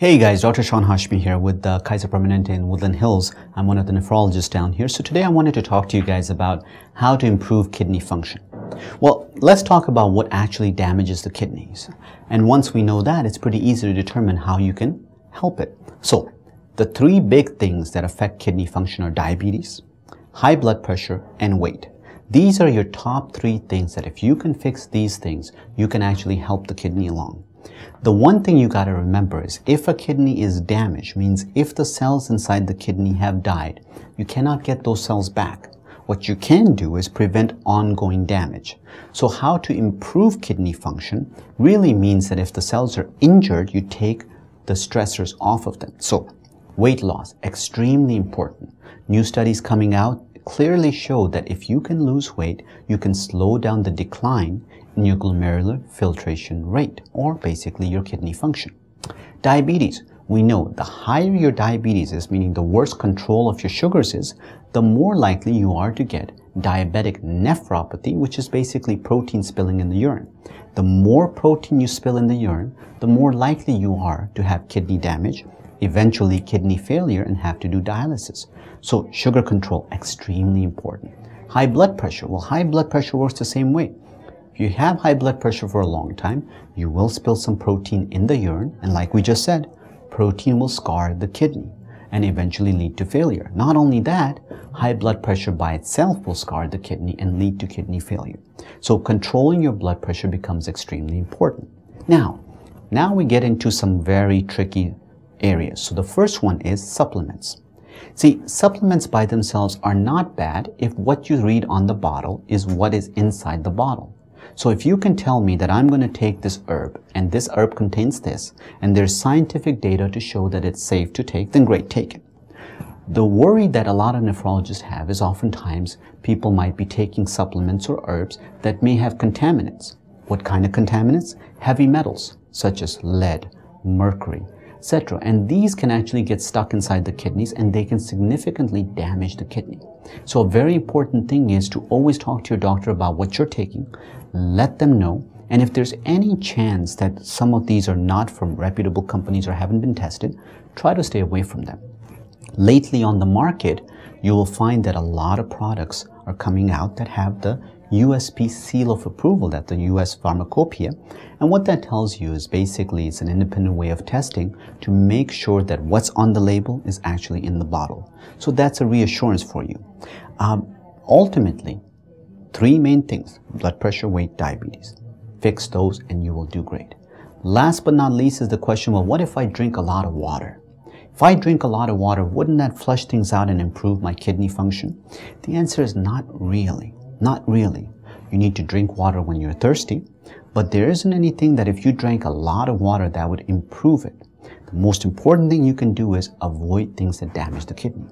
Hey guys, Dr. Sean Hashmi here with the Kaiser Permanente in Woodland Hills. I'm one of the nephrologists down here. So today I wanted to talk to you guys about how to improve kidney function. Well, let's talk about what actually damages the kidneys. And once we know that, it's pretty easy to determine how you can help it. So, the three big things that affect kidney function are diabetes, high blood pressure, and weight. These are your top three things that if you can fix these things, you can actually help the kidney along. The one thing you got to remember is if a kidney is damaged, means if the cells inside the kidney have died, you cannot get those cells back. What you can do is prevent ongoing damage. So how to improve kidney function really means that if the cells are injured, you take the stressors off of them. So weight loss, extremely important. New studies coming out clearly show that if you can lose weight, you can slow down the decline in your glomerular filtration rate, or basically your kidney function. Diabetes. We know the higher your diabetes is, meaning the worse control of your sugars is, the more likely you are to get diabetic nephropathy, which is basically protein spilling in the urine. The more protein you spill in the urine, the more likely you are to have kidney damage, eventually kidney failure and have to do dialysis. So sugar control, extremely important. High blood pressure. Well, high blood pressure works the same way. If you have high blood pressure for a long time, you will spill some protein in the urine, and like we just said, protein will scar the kidney and eventually lead to failure. Not only that, high blood pressure by itself will scar the kidney and lead to kidney failure. So controlling your blood pressure becomes extremely important. Now, now we get into some very tricky areas. So the first one is supplements. See, supplements by themselves are not bad if what you read on the bottle is what is inside the bottle. So if you can tell me that I'm going to take this herb and this herb contains this and there's scientific data to show that it's safe to take, then great, take it. The worry that a lot of nephrologists have is oftentimes people might be taking supplements or herbs that may have contaminants. What kind of contaminants? Heavy metals such as lead, mercury, etc. And these can actually get stuck inside the kidneys and they can significantly damage the kidney. So a very important thing is to always talk to your doctor about what you're taking, let them know, and if there's any chance that some of these are not from reputable companies or haven't been tested, try to stay away from them. Lately on the market, you will find that a lot of products are coming out that have the USP seal of approval, that the US Pharmacopeia. And what that tells you is basically it's an independent way of testing to make sure that what's on the label is actually in the bottle. So that's a reassurance for you. Um, ultimately, three main things, blood pressure, weight, diabetes. Fix those and you will do great. Last but not least is the question, well, what if I drink a lot of water? If I drink a lot of water, wouldn't that flush things out and improve my kidney function? The answer is not really. Not really. You need to drink water when you're thirsty, but there isn't anything that if you drank a lot of water that would improve it. The most important thing you can do is avoid things that damage the kidney.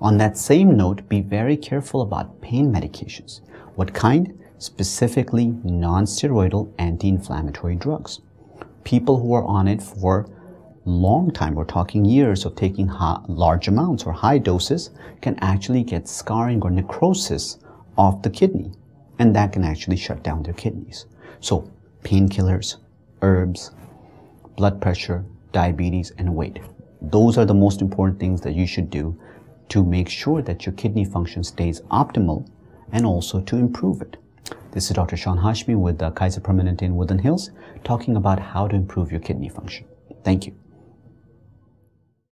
On that same note, be very careful about pain medications. What kind? Specifically non-steroidal anti-inflammatory drugs. People who are on it for long time, we're talking years of taking large amounts or high doses, can actually get scarring or necrosis of the kidney, and that can actually shut down their kidneys. So, painkillers, herbs, blood pressure, diabetes, and weight. Those are the most important things that you should do to make sure that your kidney function stays optimal and also to improve it. This is Dr. Sean Hashmi with the Kaiser Permanente in Woodland Hills talking about how to improve your kidney function. Thank you.